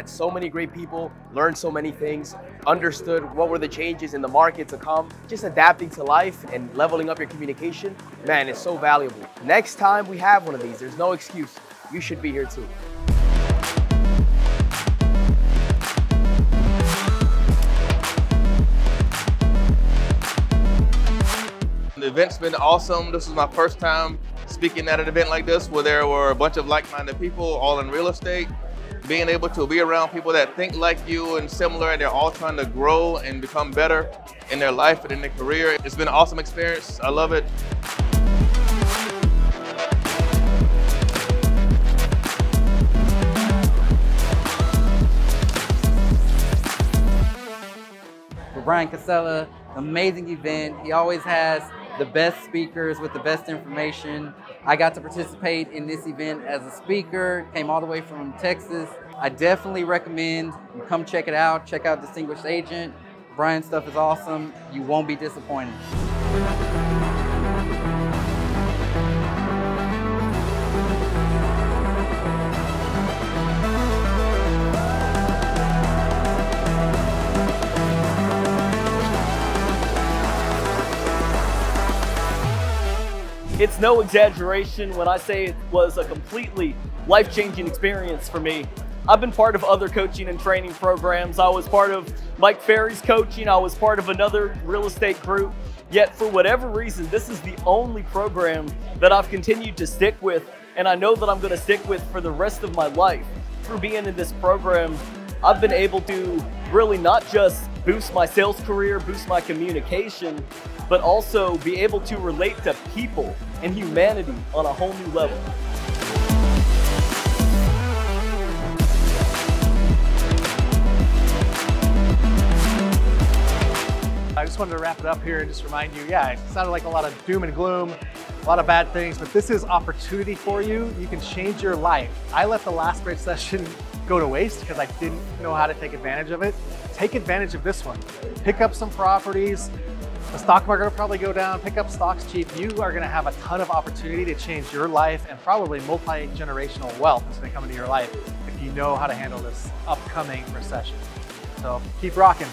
Had so many great people, learned so many things, understood what were the changes in the market to come, just adapting to life and leveling up your communication. Man, it's so valuable. Next time we have one of these, there's no excuse. You should be here too. The event's been awesome. This is my first time speaking at an event like this where there were a bunch of like-minded people all in real estate. Being able to be around people that think like you and similar and they're all trying to grow and become better in their life and in their career. It's been an awesome experience. I love it. Bryan Casella, amazing event. He always has the best speakers with the best information. I got to participate in this event as a speaker, came all the way from Texas. I definitely recommend you come check it out. Check out Distinguished Agent. Bryan's stuff is awesome. You won't be disappointed. It's no exaggeration when I say it was a completely life changing experience for me. I've been part of other coaching and training programs. I was part of Mike Ferry's coaching, I was part of another real estate group. Yet, for whatever reason, this is the only program that I've continued to stick with, and I know that I'm going to stick with for the rest of my life. Through being in this program, I've been able to really not just boost my sales career, boost my communication, but also be able to relate to people and humanity on a whole new level. I just wanted to wrap it up here and just remind you, yeah, it sounded like a lot of doom and gloom, a lot of bad things, but this is opportunity for you. You can change your life. I let the last great session go to waste because I didn't know how to take advantage of it. Take advantage of this one. Pick up some properties, the stock market will probably go down, pick up stocks cheap. You are gonna have a ton of opportunity to change your life and probably multi-generational wealth is gonna come into your life if you know how to handle this upcoming recession. So keep rocking.